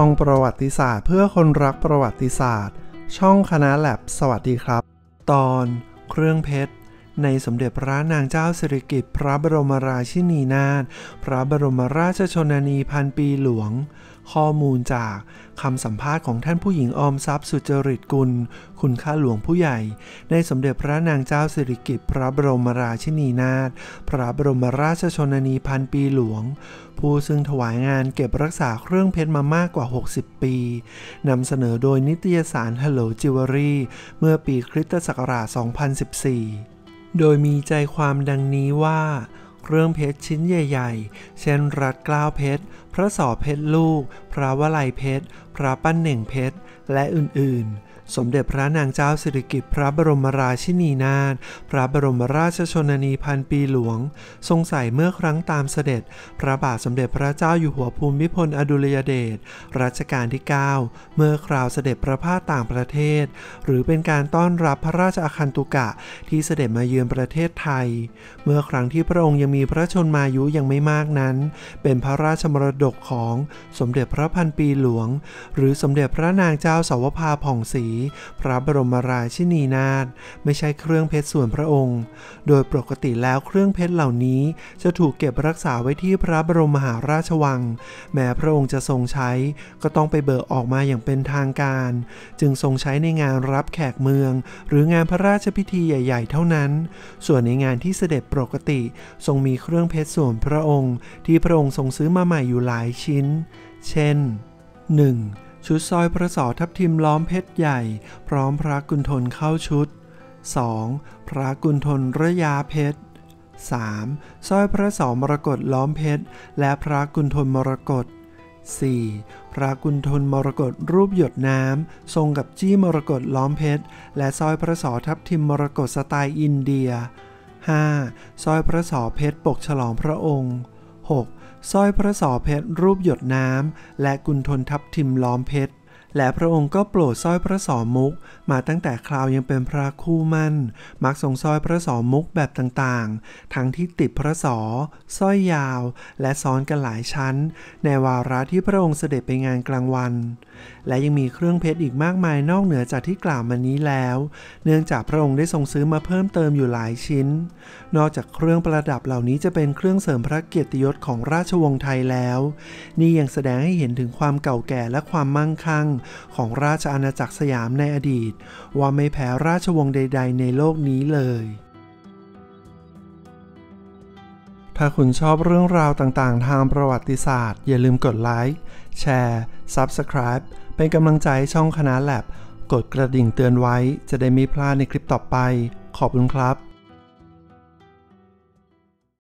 ช่องประวัติศาสตร์ เพื่อคนรักประวัติศาสตร์ ช่องคณะแลบสวัสดีครับ ตอนเครื่องเพชร ในสมเด็จพระนางเจ้าสิริกิติ์พระบรมราชินีนาถพระบรมราชชนนีพันปีหลวง ข้อมูลจากคำสัมภาษณ์ของท่านผู้หญิงออมทรัพย์สุจริตกุล คุณข้าหลวงผู้ใหญ่ ในสมเด็จพระนางเจ้าสิริกิติ์พระบรมราชินีนาถพระบรมราชชนนีพันปีหลวง ผู้ซึ่งถวายงานเก็บรักษาเครื่องเพชรมามากกว่า 60 ปีนำเสนอโดยนิตยสาร Hello Jewelry เมื่อปีคริสตศักราช 2014 โดยมีใจความดังนี้ว่าเครื่องเพชรชิ้นใหญ่ ๆ เช่นรัดกล้าวเพชร พระสอเพชรลูก พระวลัยเพชร พระปั้นเหน่งเพชร และอื่น ๆสมเด็จพระนางเจ้าสิริกิติ์พระบรมราชินีนาถ พระบรมราชชนนีพันปีหลวง ทรงใส่เมื่อครั้งตามเสด็จ พระบาทสมเด็จพระเจ้าอยู่หัวภูมิพลอดุลยเดช รัชกาลที่ 9 เมื่อคราวเสด็จประพาสต่างประเทศ หรือเป็นการต้อนรับพระราชอาคันตุกะที่เสด็จมาเยือนประเทศไทย เมื่อครั้งที่พระองค์ยังมีพระชนมายุยังไม่มากนั้น เป็นพระราชมรดกของสมเด็จพระพันปีหลวง หรือสมเด็จพระนางเจ้าสาวภาผ่องศรีพระบรมราชินีนาถไม่ใช่เครื่องเพชรส่วนพระองค์ โดยปกติแล้วเครื่องเพชรเหล่านี้จะถูกเก็บรักษาไว้ที่พระบรมมหาราชวัง แม้พระองค์จะทรงใช้ ก็ต้องไปเบิกออกมาอย่างเป็นทางการ จึงทรงใช้ในงานรับแขกเมือง หรืองานพระราชพิธีใหญ่ๆ เท่านั้น ส่วนในงานที่เสด็จปกติ ทรงมีเครื่องเพชรส่วนพระองค์ ที่พระองค์ทรงซื้อมาใหม่อยู่หลายายชิ้น เช่น 1. ชุดสร้อยพระสอทับทิมล้อมเพชรใหญ่ พร้อมพระกุณฑลเข้าชุด 2. พระกุณฑลระยาเพชร 3. สร้อยพระสอมรกตล้อมเพชร และพระกุณฑลมรกต 4. พระกุณฑลมรกตรูปหยดน้ำ ทรงกับจี้มรกตล้อมเพชร และสร้อยพระสอทับทิมมรกตสไตล์อินเดีย 5. สร้อยพระสอเพชรปกฉลองพระองค์ 6. สร้อยพระสอเพชรรูปหยดน้ำและกุนทนทับทิมล้อมเพชร และพระองค์ก็โปรดสร้อยพระสอมุกมาตั้งแต่คราวยังเป็นพระคู่มั่น มักทรงสร้อยพระสอมุกแบบต่างๆ ทั้งที่ติดพระสอสร้อยยาว และซ้อนกันหลายชั้น ในวาระที่พระองค์เสด็จไปงานกลางวัน และยังมีเครื่องเพชรอีกมากมายนอกเหนือจากที่กล่าวมานี้แล้ว เนื่องจากพระองค์ได้ทรงซื้อมาเพิ่มเติมอยู่หลายชิ้น นอกจากเครื่องประดับเหล่านี้จะเป็นเครื่องเสริมพระเกียรติยศของราชวงศ์ไทยแล้ว นี่ยังแสดงให้เห็นถึงความเก่าแก่และความมั่งคั่งของราชอาณาจักรสยามในอดีต ว่าไม่แพ้ราชวงศ์ใด ๆ ในโลกนี้เลย ถ้าคุณชอบเรื่องราวต่างๆ ทางประวัติศาสตร์ อย่าลืมกดไลค์แชร์ Subscribe เป็นกำลังใจช่องคณะแลบกดกระดิ่งเตือนไว้จะได้ไม่พลาดในคลิปต่อไป ขอบคุณครับ